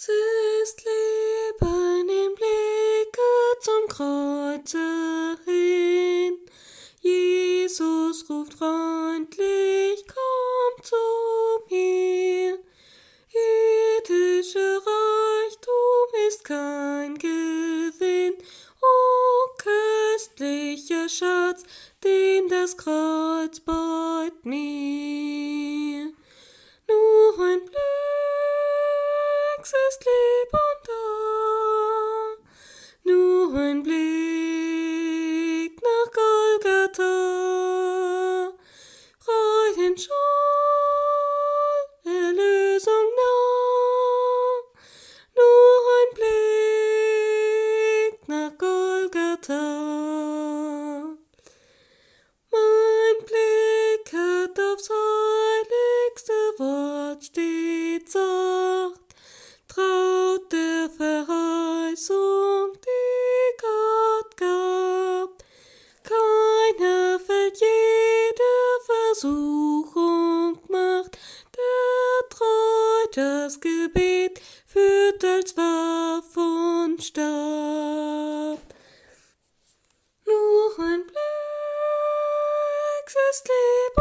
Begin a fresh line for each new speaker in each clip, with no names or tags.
Ist Leben im Blicke zum Kreuze hin. Jesus ruft freundlich, komm zu mir. Irdischer Reichtum ist kein Gewinn. O köstlicher Schatz, den das Kreuz beut mir. Ist Versuchung macht, der treu das Gebet führt als Waff und Stab. Nur ein Blick ist lieb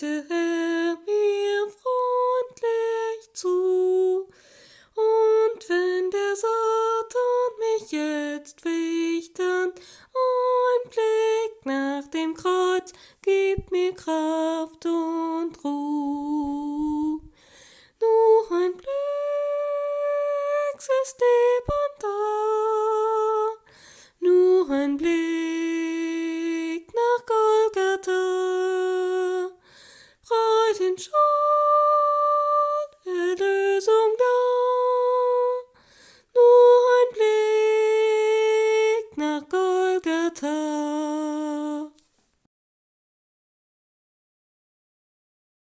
hörte er mir freundlich zu. Und wenn der Satan mich jetzt wächtern, ein Blick nach dem Kreuz gibt mir Kraft und Ruhe. Nur ein Blick ist eben da, nur ein Blick.